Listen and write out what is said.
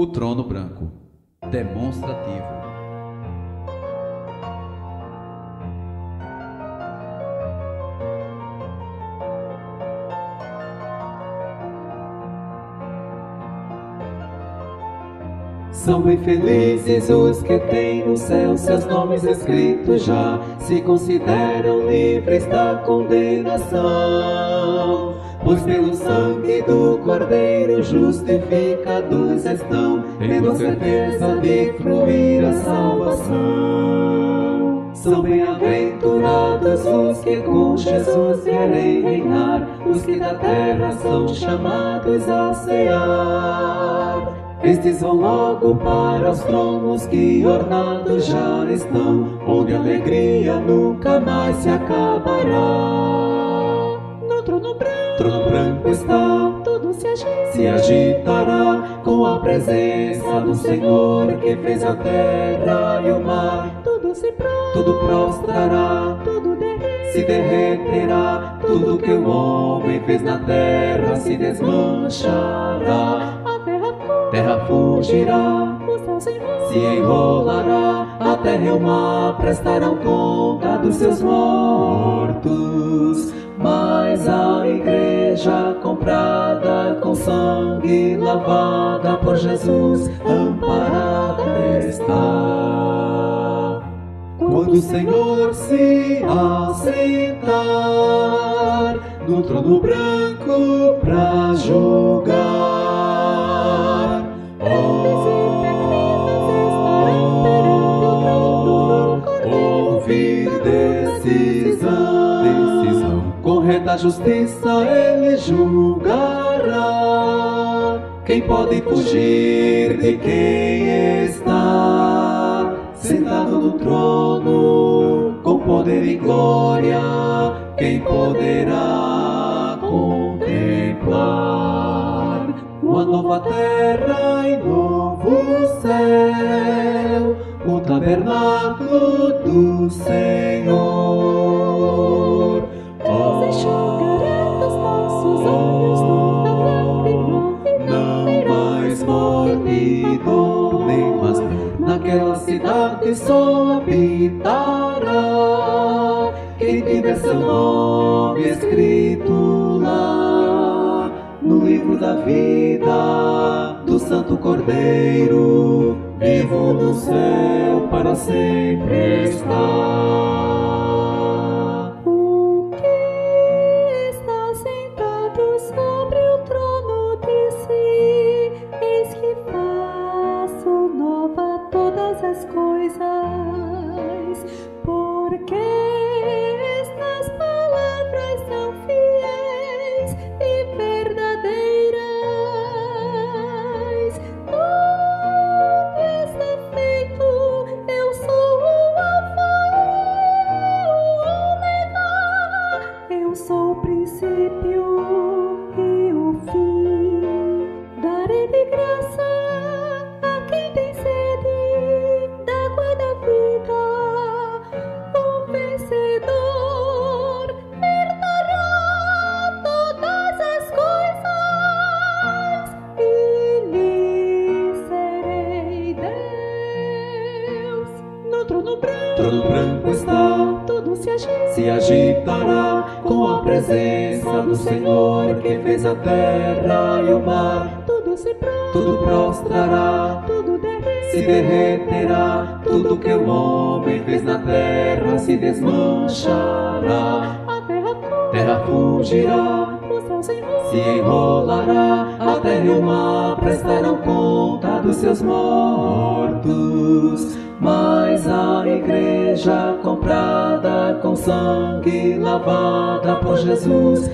O trono branco demonstrativo. São bem felizes os que têm no céu seus nomes escritos já, se consideram livres da condenação. Pois pelo sangue do Cordeiro justificados estão, tendo a certeza de fluir a salvação. São bem-aventurados os que com Jesus vierem reinar, os que da terra são chamados a cear. Estes vão logo para os tronos que ornados já estão, onde a alegria nunca mais se acabará. Está, tudo se agita, se agitará com a presença do Senhor que fez a terra e o mar. tudo se prostra, Tudo prostrará, tudo derrete, se derreterá, tudo que o homem fez na terra se desmanchará. a terra Terra fugirá, o céu se se enrolará, a terra e o mar prestarão conta dos seus mortos. Mas a igreja comprada com sangue lavada por Jesus, amparada está. Quando o Senhor se assentar no trono branco pra julgar, ouvir decisão, decisão, com reta justiça ele julgará. Quem pode fugir de quem está sentado no trono com poder e glória? Quem poderá contemplar uma nova terra e novo céu, o tabernáculo do Senhor? Cidade só habitará quem tiver seu nome escrito lá no livro da vida do Santo Cordeiro, vivo no céu para sempre está. Trono branco está, tudo se agita. se agitará com a presença do Senhor que fez a terra e o mar. Tudo se prostra, Tudo prostrará, tudo derrete, se derreterá, tudo que o homem fez na terra se desmanchará. a terra Terra fugirá, o céu se enrola, se enrolará, a terra e o mar prestarão conta dos seus mortos. Mas a igreja comprada com sangue lavada por Jesus,